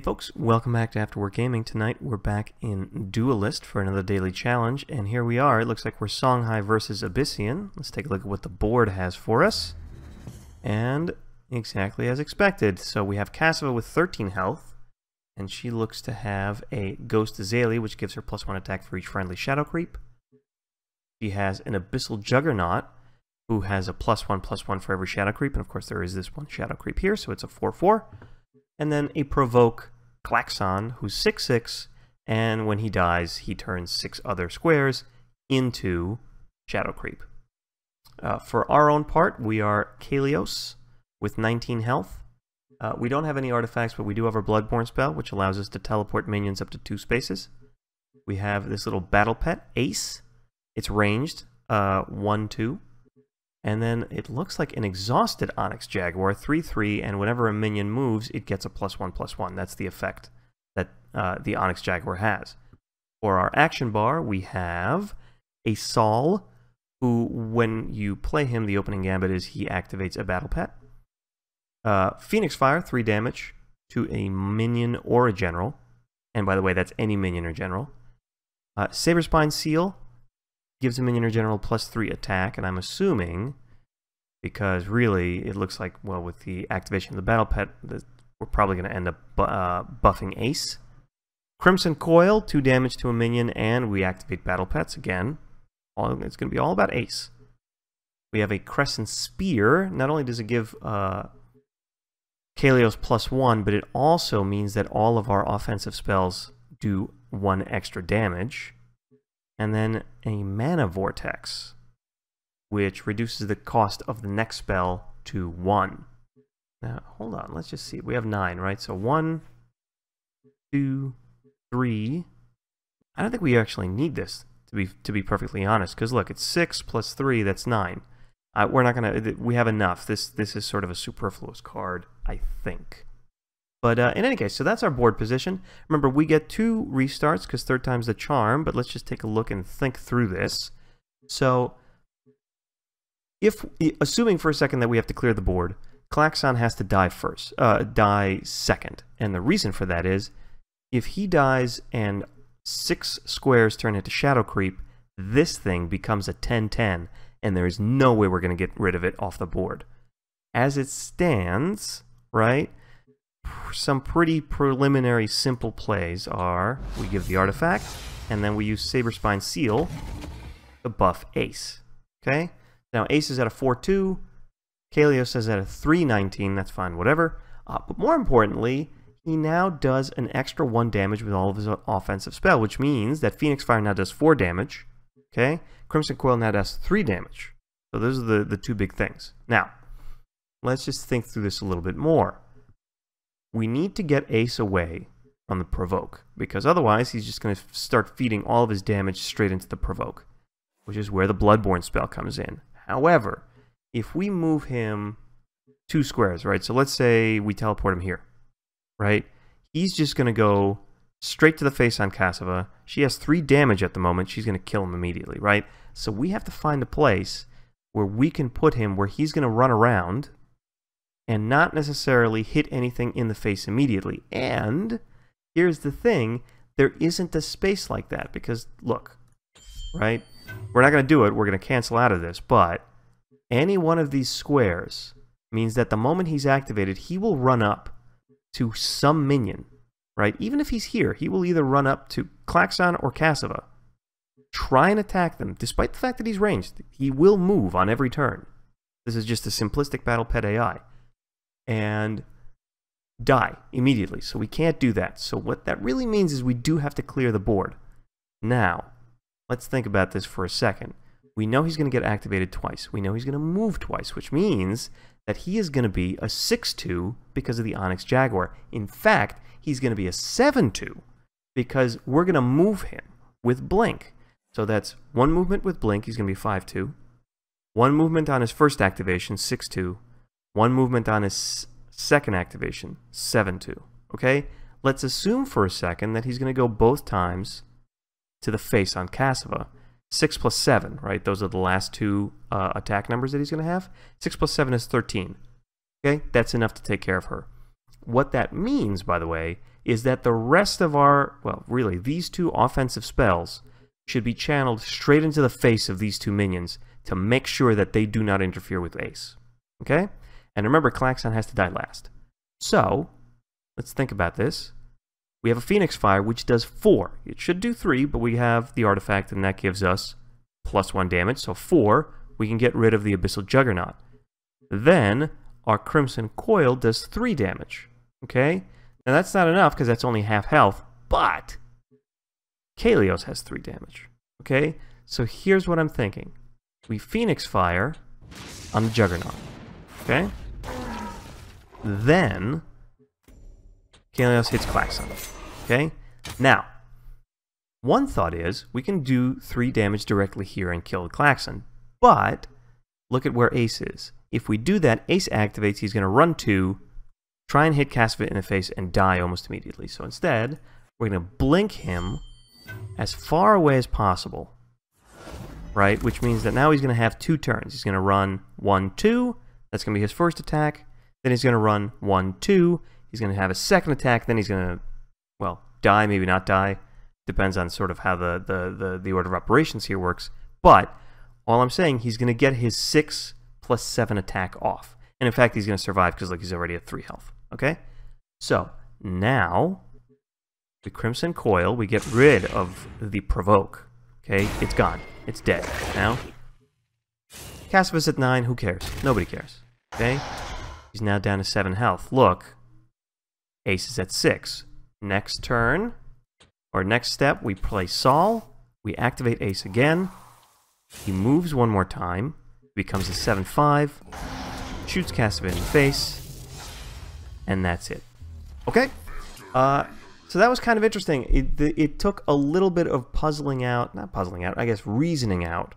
Hey folks, welcome back to Afterwork Gaming. Tonight we're back in Duelyst for another daily challenge, and here we are. It looks like we're Songhai versus Abyssian. Let's take a look at what the board has for us. And exactly as expected. So we have Cassyva with 13 health, and she looks to have a Ghost Azalea, which gives her plus one attack for each friendly Shadow Creep. She has an Abyssal Juggernaut, who has a plus one plus one for every Shadow Creep, and of course there is this one Shadow Creep here, so it's a 4-4 and then a provoke Klaxon, who's 6 6, and when he dies, he turns six other squares into Shadow Creep. Uh, for our own part, we are Kaleos with 19 health. Uh, we don't have any artifacts, but we do have our Bloodborne spell, which allows us to teleport minions up to two spaces. We have this little battle pet, Ace. It's ranged, uh, 1 2. And then it looks like an exhausted Onyx Jaguar, 3-3, and whenever a minion moves, it gets a plus 1, plus 1. That's the effect that uh, the Onyx Jaguar has. For our action bar, we have a Saul, who, when you play him, the opening gambit is he activates a battle pet. Uh, Phoenix Fire, 3 damage to a minion or a general. And by the way, that's any minion or general. Uh, Saberspine Seal, gives a minion or general plus 3 attack, and I'm assuming, because really it looks like, well, with the activation of the Battle Pet, that we're probably going to end up bu uh, buffing Ace. Crimson Coil, 2 damage to a minion, and we activate Battle Pets again. All, it's going to be all about Ace. We have a Crescent Spear. Not only does it give uh, Kaleos plus 1, but it also means that all of our offensive spells do 1 extra damage and then a mana vortex, which reduces the cost of the next spell to one. Now, hold on, let's just see. We have nine, right? So one, two, three. I don't think we actually need this to be to be perfectly honest, because look, it's six plus three, that's nine. Uh, we're not gonna. We have enough. This this is sort of a superfluous card, I think. But uh, in any case, so that's our board position. Remember, we get two restarts because third time's the charm, but let's just take a look and think through this. So, if assuming for a second that we have to clear the board, Klaxon has to die first, uh, die second. And the reason for that is, if he dies and six squares turn into Shadow Creep, this thing becomes a 10-10, and there is no way we're going to get rid of it off the board. As it stands, right, some pretty preliminary simple plays are we give the artifact, and then we use Saberspine Seal to buff Ace. Okay? Now, Ace is at a 4-2. Kaleos is at a 3-19. That's fine, whatever. Uh, but more importantly, he now does an extra 1 damage with all of his offensive spell, which means that Phoenix Fire now does 4 damage. Okay? Crimson Coil now does 3 damage. So those are the, the two big things. Now, let's just think through this a little bit more we need to get Ace away on the provoke, because otherwise he's just going to start feeding all of his damage straight into the provoke, which is where the Bloodborne spell comes in. However, if we move him two squares, right? So let's say we teleport him here, right? He's just going to go straight to the face on Cassyva. She has three damage at the moment. She's going to kill him immediately, right? So we have to find a place where we can put him where he's going to run around and not necessarily hit anything in the face immediately. And here's the thing there isn't a space like that because, look, right? We're not going to do it. We're going to cancel out of this. But any one of these squares means that the moment he's activated, he will run up to some minion, right? Even if he's here, he will either run up to Klaxon or Cassyva, try and attack them, despite the fact that he's ranged. He will move on every turn. This is just a simplistic battle pet AI and die immediately. So we can't do that. So what that really means is we do have to clear the board. Now, let's think about this for a second. We know he's going to get activated twice. We know he's going to move twice, which means that he is going to be a 6-2 because of the Onyx Jaguar. In fact, he's going to be a 7-2 because we're going to move him with Blink. So that's one movement with Blink, he's going to be 5-2. One movement on his first activation, 6-2 one movement on his second activation, 7-2. Okay? Let's assume for a second that he's going to go both times to the face on Cassyva. 6 plus 7, right? Those are the last two uh, attack numbers that he's going to have. 6 plus 7 is 13. Okay? That's enough to take care of her. What that means, by the way, is that the rest of our, well, really, these two offensive spells should be channeled straight into the face of these two minions to make sure that they do not interfere with Ace. Okay? And remember, Klaxon has to die last. So, let's think about this. We have a Phoenix Fire, which does 4. It should do 3, but we have the artifact, and that gives us plus 1 damage. So 4, we can get rid of the Abyssal Juggernaut. Then, our Crimson Coil does 3 damage. Okay? Now that's not enough, because that's only half health, but Kaleos has 3 damage. Okay? So here's what I'm thinking. We Phoenix Fire on the Juggernaut. Okay? Then, Kaleos hits Klaxon. Okay? Now, one thought is we can do 3 damage directly here and kill Klaxon. But, look at where Ace is. If we do that, Ace activates, he's going to run 2, try and hit Cassyva in the face, and die almost immediately. So instead, we're going to blink him as far away as possible. Right? Which means that now he's going to have two turns. He's going to run 1, 2. That's going to be his first attack. Then he's going to run 1, 2. He's going to have a second attack. Then he's going to, well, die, maybe not die. Depends on sort of how the, the, the, the order of operations here works. But all I'm saying, he's going to get his 6 plus 7 attack off. And in fact, he's going to survive because like he's already at 3 health. Okay? So, now, the Crimson Coil, we get rid of the Provoke. Okay? It's gone. It's dead. Now, Cassyva's at 9. Who cares? Nobody cares. Okay? He's now down to 7 health. Look. Ace is at 6. Next turn, or next step, we play Sol. We activate Ace again. He moves one more time. Becomes a 7-5. Shoots Cassyva in the face. And that's it. Okay? Uh, so that was kind of interesting. It, it took a little bit of puzzling out, not puzzling out, I guess reasoning out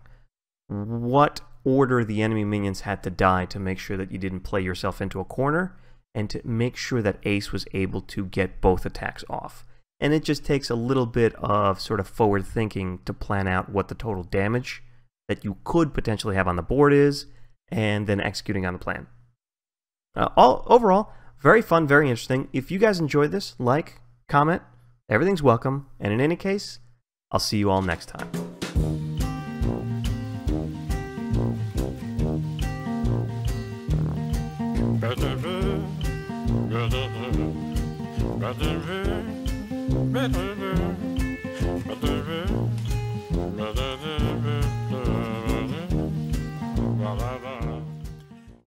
what order the enemy minions had to die to make sure that you didn't play yourself into a corner and to make sure that Ace was able to get both attacks off. And it just takes a little bit of sort of forward thinking to plan out what the total damage that you could potentially have on the board is, and then executing on the plan. Uh, all overall, very fun, very interesting. If you guys enjoyed this, like, comment, everything's welcome. And in any case, I'll see you all next time. Ba-da-da.